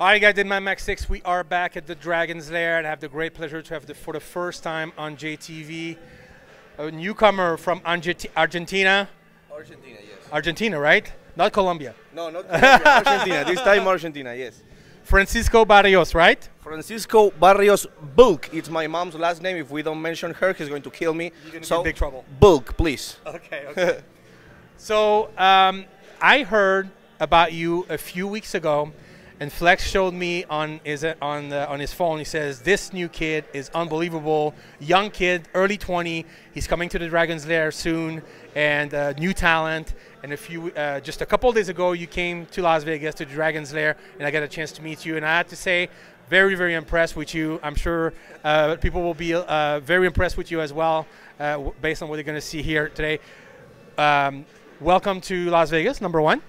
All right, guys, in my Max 6, we are back at the Dragon's Lair, and I have the great pleasure to have, the, for the first time on JTV, a newcomer from Argentina. Argentina, yes. Argentina, right? Not Colombia. No, not Colombia, Argentina. This time Argentina, yes. Francisco Barrios, right? Francisco Barrios Vlk. It's my mom's last name. If we don't mention her, he's going to kill me. You're gonna be so, in big trouble. Vlk, please. Okay, okay. so um, I heard about you a few weeks ago, and Flex showed me on his on the, on his phone. He says this new kid is unbelievable, young kid, early 20. He's coming to the Dragons Lair soon, and uh, new talent. And a few uh, just a couple days ago, you came to Las Vegas to the Dragons Lair, and I got a chance to meet you. And I have to say. Very, very impressed with you. I'm sure uh, people will be uh, very impressed with you as well, uh, based on what they're going to see here today. Um, welcome to Las Vegas, number one.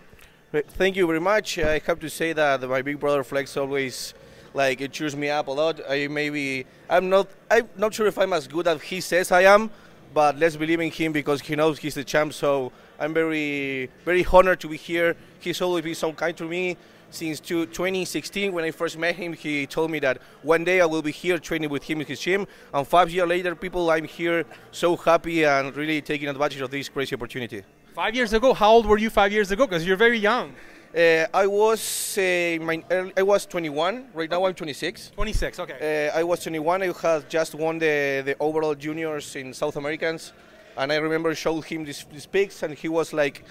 Thank you very much. I have to say that my big brother Flex always like it cheers me up a lot. I maybe I'm not I'm not sure if I'm as good as he says I am, but let's believe in him because he knows he's the champ. So I'm very very honored to be here. He's always been so kind to me. Since 2016, when I first met him, he told me that one day I will be here training with him in his gym. And five years later, people, I'm here so happy and really taking advantage of this crazy opportunity. Five years ago, how old were you five years ago? Because you're very young. Uh, I was uh, my early, I was 21. Right now I'm 26. 26, okay. Uh, I was 21. I had just won the, the overall juniors in South Americans, and I remember showed him these, these pics, and he was like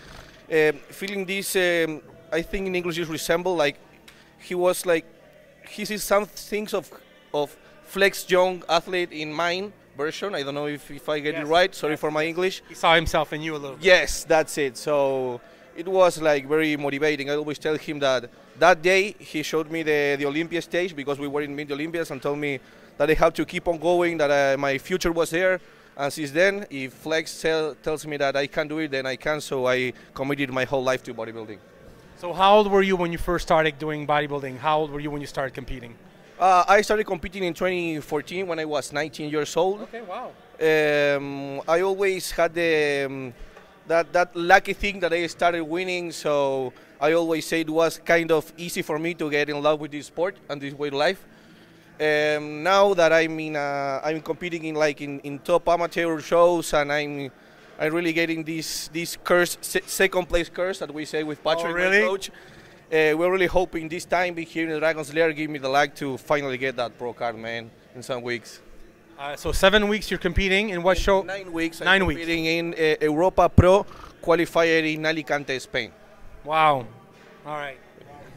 um feeling this. Um, I think in English is resemble like he was like he sees some things of of Flex Young athlete in mine version. I don't know if, if I get Yes. it right. Sorry for my English. he saw himself in you a little bit. Yes, that's it. So it was like very motivating. I always tell him that that day he showed me the, the Olympia stage because we were in mid Olympias and told me that I have to keep on going, that uh, my future was there. And since then, if Flex tell, tells me that I can do it, then I can. So I committed my whole life to bodybuilding. So, how old were you when you first started doing bodybuilding? How old were you when you started competing? Uh, I started competing in 2014 when I was 19 years old. Okay, wow. um, I always had the um, that that lucky thing that I started winning. So I always say it was kind of easy for me to get in love with this sport and this way of life. Um, now that I'm in, uh, I'm competing in like in, in top amateur shows, and I'm I'm really getting this this curse second place curse that we say with Patrick, my really? coach. Uh, we're really hoping this time be here in the Dragon's Lair give me the luck to finally get that pro card, man, in some weeks. Uh, so, seven weeks you're competing in what show? Nine weeks. Nine I'm weeks. competing in uh, Europa Pro qualifier in Alicante, Spain. Wow. All right.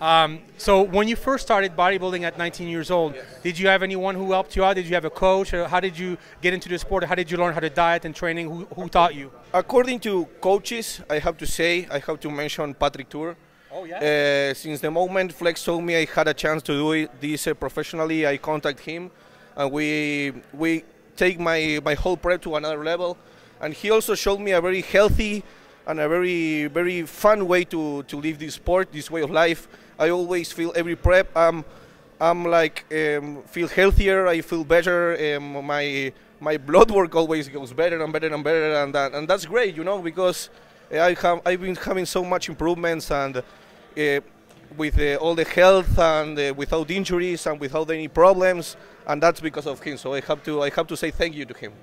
Um, so, when you first started bodybuilding at 19 years old, did you have anyone who helped you out? Did you have a coach? Or how did you get into the sport? How did you learn how to diet and training? Who, who taught you? According to coaches, I have to say, I have to mention Patrick Tour. Oh, Uh, since the moment Flex told me I had a chance to do it, this uh, professionally, I contact him, and we we take my my whole prep to another level. and he also showed me a very healthy and a very very fun way to to live this sport, this way of life. I always feel every prep. Um, I'm like um, feel healthier. I feel better. Um, my my blood work always goes better and better and better, and that, and that's great, you know, because I have I've been having so much improvements and uh, with uh, all the health and uh, without injuries and without any problems, and that's because of him. So I have to I have to say thank you to him.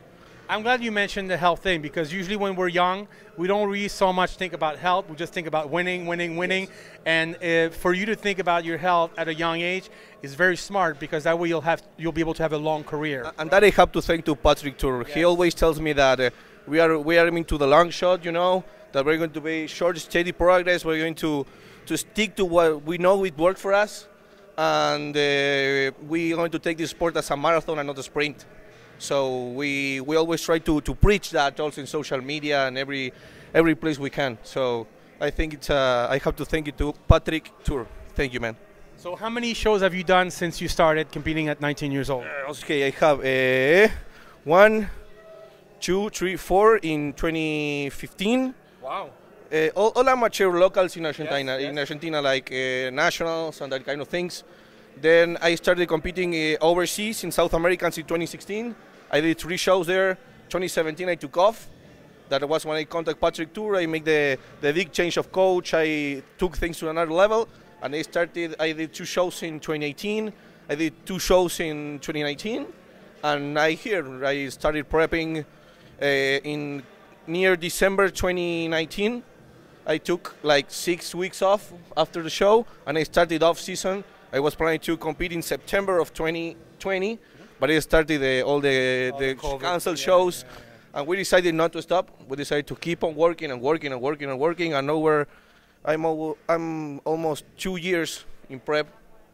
I'm glad you mentioned the health thing because usually when we're young, we don't really so much think about health. We just think about winning, winning, winning. Yes. And uh, for you to think about your health at a young age is very smart because that way you'll have you'll be able to have a long career. And that I have to thank to Patrick Tour. Yes. He always tells me that uh, we are we are aiming to the long shot. You know that we're going to be short, steady progress. We're going to to stick to what we know it worked for us, and uh, we're going to take this sport as a marathon and not a sprint. So we, we always try to, to preach that also in social media and every every place we can. So I think it's uh, I have to thank you to Patrick Tour. Thank you, man. So how many shows have you done since you started competing at 19 years old? Uh, okay, I have uh, one, two, three, four in 2015. Wow. Uh, all, all, amateur locals in Argentina, yes, yes. in Argentina, like uh, nationals and that kind of things. Then I started competing uh, overseas in South Americans in 2016. I did three shows there. 2017 I took off. That was when I contacted Patrick Tour. I made the, the big change of coach. I took things to another level. And I started, I did two shows in 2018. I did two shows in 2019. And I here, I started prepping uh, in near December 2019. I took like six weeks off after the show and I started off season. I was planning to compete in September of 2020 but it started the, all the, all the, the canceled yeah, shows. Yeah, yeah. And we decided not to stop. We decided to keep on working and working and working and working. And now we're, I'm, al- I'm almost two years in prep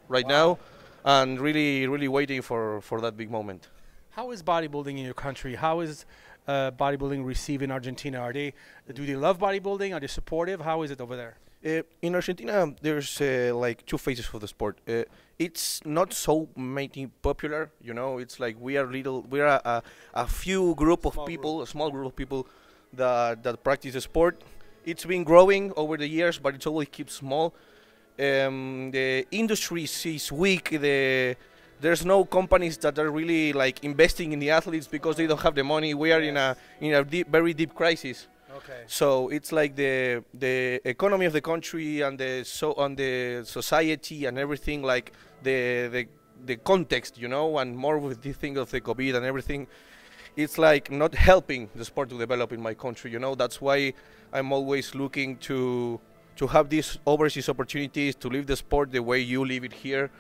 right wow. now and really, really waiting for, for that big moment. How is bodybuilding in your country? How is uh, bodybuilding received in Argentina? Are they, do they love bodybuilding? Are they supportive? How is it over there? Uh, in Argentina, there's uh, like two phases of the sport. Uh, it's not so many popular, you know. It's like we are little, we are a, a, a few group of small people, group. a small group of people that that practice the sport. It's been growing over the years, but it's always keeps small. Um, the industry is weak. The there's no companies that are really like investing in the athletes because they don't have the money. We are in a in a deep, very deep crisis. Okay. So it's like the the economy of the country and the so on the society and everything like the the the context, you know, and more with the thing of the COVID and everything. It's like not helping the sport to develop in my country, you know. That's why I'm always looking to to have these overseas opportunities to live the sport the way you live it here,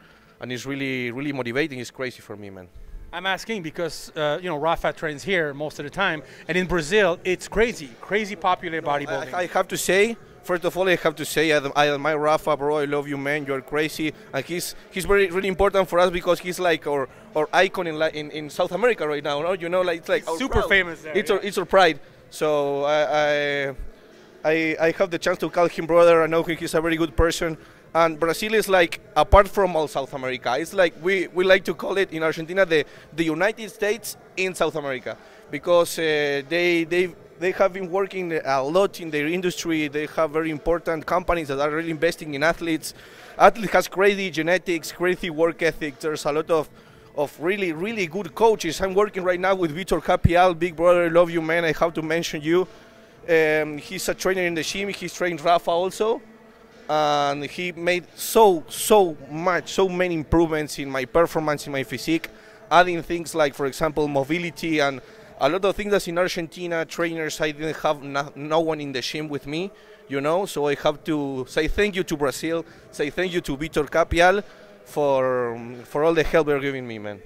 and it's really really motivating. It's crazy for me, man. I'm asking because uh, you know Rafa trains here most of the time, and in Brazil it's crazy, crazy popular no, bodybuilding. I, I, have to say, first of all, I have to say I, I admire Rafa, bro. I love you, man. You're crazy, and he's he's very really important for us because he's like our our icon in in, in South America right now. No? You know, like it's like super proud. famous there. It's yeah. our it's our pride. So I, I I have the chance to call him brother. I know he's a very good person and Brazil is like apart from all South America. It's like we, we like to call it in Argentina the the United States in South America because uh, they they they have been working a lot in their industry. They have very important companies that are really investing in athletes. Athlete has crazy genetics, crazy work ethic. There's a lot of of really really good coaches. I'm working right now with Vitor Capial, big brother. Love you, man. I have to mention you. Um, he's a trainer in the gym. He's trained Rafa also and he made so so much so many improvements in my performance in my physique adding things like for example mobility and a lot of things that in argentina trainers i didn't have no, no one in the gym with me you know? So i have to say thank you to brazil say thank you to vitor capial for for all the help they're giving me man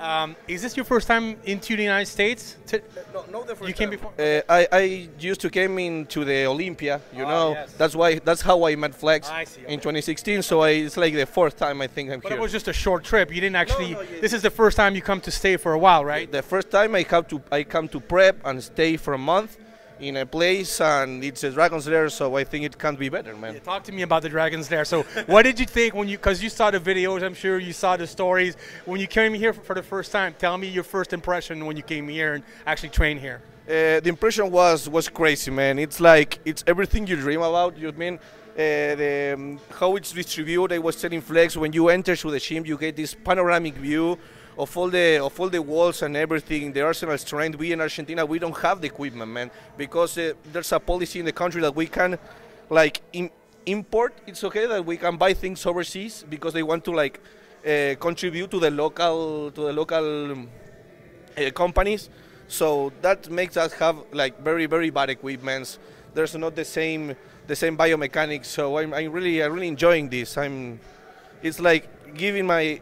um, is this your first time into the United States? To, no, no, the first You came before. Uh, I, I used to came into the Olympia. You oh, know, yes. that's why that's how I met Flex I see, okay. in 2016. So I, it's like the fourth time I think I'm but here. it was just a short trip. You didn't actually. No, no, this is the first time you come to stay for a while, right? The first time I have to I come to prep and stay for a month in a place and it's a Dragon's Lair, so I think it can't be better, man. Yeah, talk to me about the Dragon's Lair. So, what did you think when you, because you saw the videos, I'm sure you saw the stories, when you came here for, for, the first time? Tell me your first impression when you came here and actually trained here. Uh, the impression was was crazy, man. It's like it's everything you dream about. You mean uh, the um, how it's distributed. I was telling Flex when you enter through the gym, you get this panoramic view of all the of all the walls and everything. The Arsenal strength. We in Argentina, we don't have the equipment, man, because uh, there's a policy in the country that we can, like, in, import. It's okay that we can buy things overseas because they want to like uh, contribute to the local to the local um, uh, companies. So that makes us have like very very bad equipments. There's not the same the same biomechanics. So I'm, I'm really I'm really enjoying this. I'm it's like giving my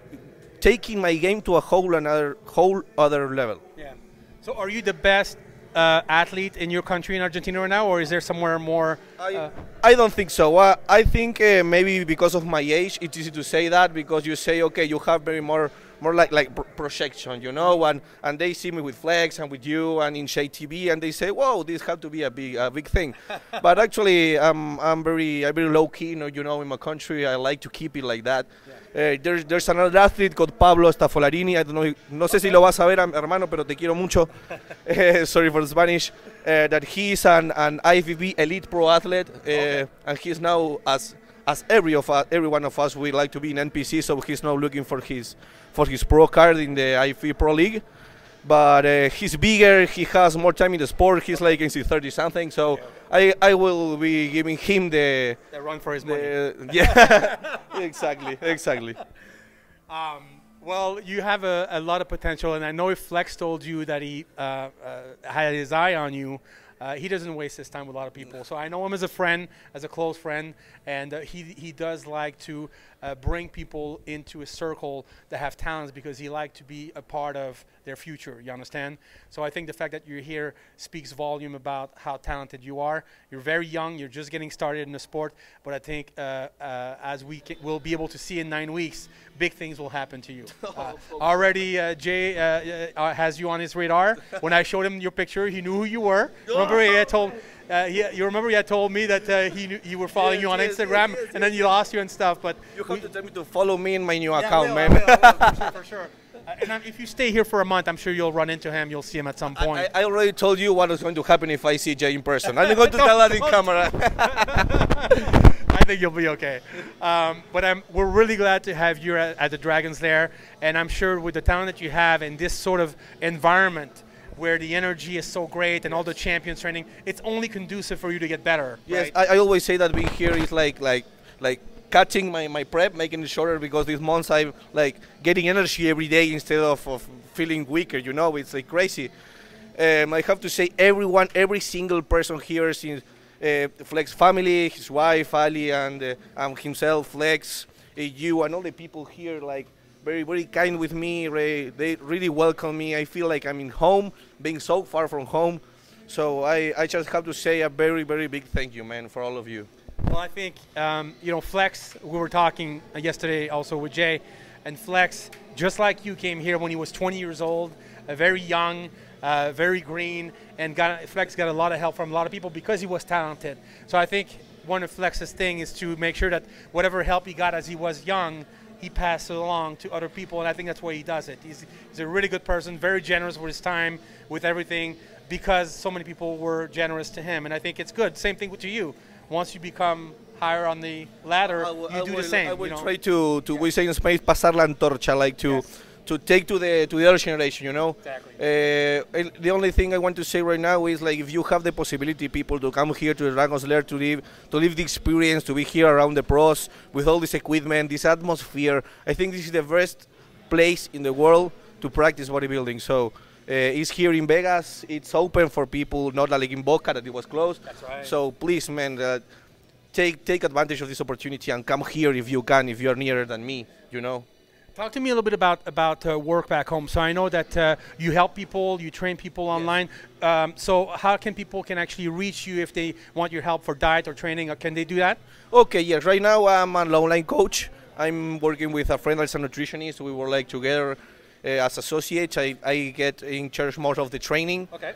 taking my game to a whole another whole other level. Yeah. So are you the best uh, athlete in your country in Argentina right now, or is there somewhere more? I, uh, I don't think so. Uh, I think uh, maybe because of my age, it's easy to say that because you say, okay, you have very more more like like pro- projection, you know, and and they see me with Flex and with you and in JTV, and they say, whoa, this have to be a big a big thing. but actually, I'm I'm very I'm very low key, you know, you know, in my country, I like to keep it like that. Uh, there's there's another athlete called Pablo Stafolarini. I don't know, no sé si lo vas a ver, hermano, pero te quiero mucho. Eh, sorry for the Spanish. Uh, that he's an an IFBB elite pro athlete, uh, and he's now as as every of us, every one of us, we like to be in NPC. So he's now looking for his for his pro card in the IFBB Pro League. But uh, he's bigger. He has more time in the sport. He's like in his 30 something. So I, I will be giving him the, that run for his money. yeah exactly exactly. Um, well, you have a, a lot of potential, and I know if Flex told you that he uh, uh, had his eye on you, uh, he doesn't waste his time with a lot of people. So I know him as a friend, as a close friend, and uh, he he does like to uh, bring people into a circle that have talents because he like to be a part of their future. You understand? So I think the fact that you're here speaks volume about how talented you are. You're very young. You're just getting started in the sport, but I think uh, uh, as we will be able to see in nine weeks, big things will happen to you. Uh, already, uh, Jay uh, uh, has you on his radar. When I showed him your picture, he knew who you were. Remember, he told. Uh, he, you remember he had told me that uh, he knew you were following Yes, you on yes, Instagram, yes, and then he lost you and stuff. But You we- to tell me to follow me in my new yeah, account, will, man. Will, for sure, for sure. Uh, and uh, if you stay here for a month, I'm sure you'll run into him. You'll see him at some I, point. I already told you what is going to happen if I see Jay in person. I'm going to tell that in camera. I think you'll be okay. Um, but I'm, we're really glad to have you at, at the Dragons Lair, and I'm sure with the talent that you have in this sort of environment where the energy is so great and all the champions training, it's only conducive for you to get better. Yes, right? I, I always say that being here is like like like cutting my, my prep, making it shorter because these months I'm like getting energy every day instead of, of feeling weaker. You know, it's like crazy. Um, I have to say, everyone, every single person here, since uh, Flex family, his wife Ali, and uh, and himself, Flex, uh, you, and all the people here, like very very kind with me. They really welcome me. I feel like I'm in home, being so far from home. So I, I just have to say a very very big thank you, man, for all of you. Well, I think um, you know Flex. We were talking yesterday also with Jay, and Flex, just like you, came here when he was 20 years old, very young, uh, very green, and got Flex got a lot of help from a lot of people because he was talented. So I think one of Flex's thing is to make sure that whatever help he got as he was young, he passes it along to other people, and I think that's why he does it. He's, he's a really good person, very generous with his time, with everything, because so many people were generous to him, and I think it's good. Same thing with to you. Once you become higher on the ladder, I will, you I do will- the same. I will you know? try to, to we say in Spanish, pasar la antorcha, like to Yes. To take to the to the other generation. You know. Exactly. Uh, the only thing I want to say right now is like if you have the possibility, people, to come here to the Dragons Lair to live to live the experience, to be here around the pros with all this equipment, this atmosphere. I think this is the best place in the world to practice bodybuilding. So. Uh, it's here in Vegas. It's open for people, not like in Boca that it was closed. That's right. So please, man, uh, take take advantage of this opportunity and come here if you can, if you are nearer than me. You know. Talk to me a little bit about about uh, work back home. So I know that uh, you help people, you train people online. Um, so how can people can actually reach you if they want your help for diet or training? Or can they do that? Okay, yes. Right now I'm an online coach. I'm working with a friend that's a nutritionist. We work like together uh, as associates. I, I get in charge most of the training. Okay.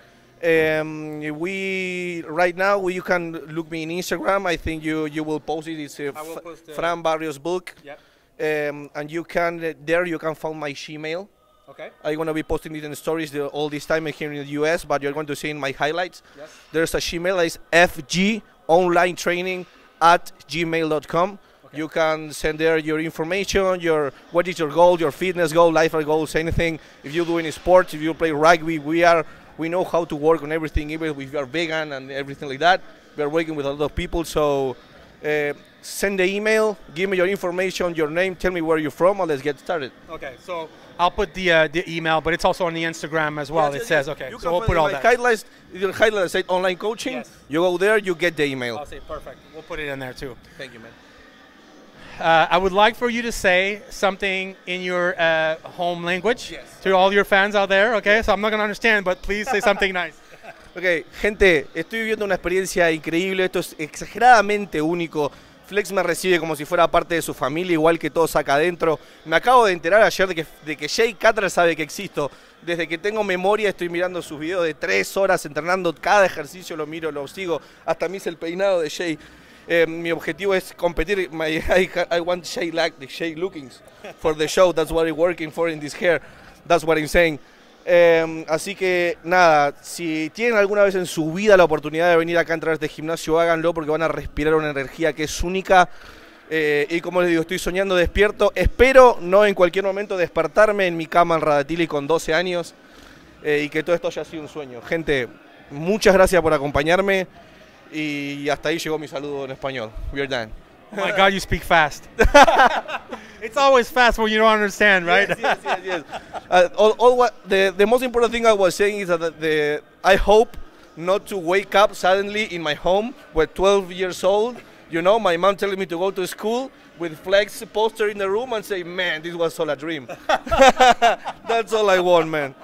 Um, we right now we, you can look me in Instagram. I think you you will post it. It's uh, will post, uh, Fran Barrios Vlk. Yep. Um, and you can uh, there you can find my Gmail. Okay. I'm gonna be posting it in stories the, all this time here in the US, but you're going to see in my highlights. Yes. There's a Gmail that is FG online training at gmail.com. You can send there your information, your what is your goal, your fitness goal, life goals, anything. If you do any sports, if you play rugby, we are we know how to work on everything, even if you are vegan and everything like that. We are working with a lot of people, so uh, send the email, give me your information, your name, tell me where you're from, and let's get started. Okay. So I'll put the uh, the email, but it's also on the Instagram as well. Yes, it yes, says okay. So we'll put all that. Highlights, your highlights say online coaching. Yes. You go there, you get the email. I'll say perfect. We'll put it in there too. Thank you, man. Uh, I would like for you to say something in your uh, home language Yes. to all your fans out there. Okay, so I'm not gonna understand, but please say something nice. Ok, gente, estoy viviendo una experiencia increíble, esto es exageradamente único. Flex me recibe como si fuera parte de su familia, igual que todos acá adentro. Me acabo de enterar ayer de que, de que Jay Cutler sabe que existo. Desde que tengo memoria estoy mirando sus videos de tres horas entrenando, cada ejercicio lo miro, lo sigo. Hasta me hice el peinado de Jay. Eh, mi objetivo es competir. My, I, want Jay like the Jay lookings for the show. That's what I'm working for in this hair. That's what I'm saying. Eh, así que nada, si tienen alguna vez en su vida la oportunidad de venir acá a entrar a este gimnasio, háganlo porque van a respirar una energía que es única. Eh, y como les digo, estoy soñando despierto. Espero no en cualquier momento despertarme en mi cama en Radatili con 12 años eh, y que todo esto haya sido un sueño. Gente, muchas gracias por acompañarme y hasta ahí llegó mi saludo en español. We are done. Oh my God, you speak fast. it's always fast when you don't understand, right? Yes, yes, yes, yes. Uh, all, all what the, the most important thing I was saying is that the, the I hope not to wake up suddenly in my home with 12 years old. You know, my mom telling me to go to school with Flex poster in the room and say, "Man, this was all a dream." That's all I want, man.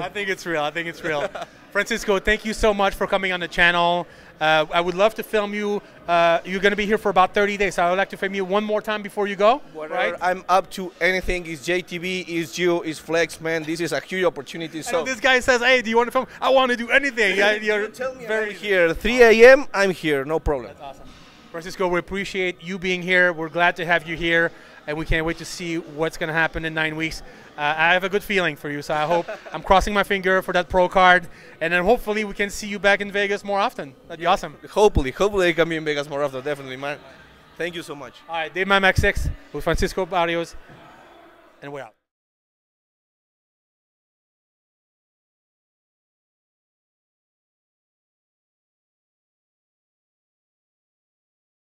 I think it's real. I think it's real. Francisco, thank you so much for coming on the channel. Uh, I would love to film you. Uh, you're going to be here for about 30 days. So I would like to film you one more time before you go. Whatever Right? I'm up to anything. Is JTV, is you, is Flex, man. This is a huge opportunity. So this guy says, "Hey, do you want to film?" I want to do anything. You're tell me very very here. 3 a.m. I'm here. No problem. That's Awesome. Francisco, we appreciate you being here. We're glad to have you here, and we can't wait to see what's going to happen in nine weeks. Uh, I have a good feeling for you, so I hope I'm crossing my finger for that pro card, and then hopefully we can see you back in Vegas more often. That'd be awesome. Hopefully, hopefully I can be in Vegas more often. Definitely, man. Thank you so much. All right, Dave Max 6 with Francisco Barrios, and we're out.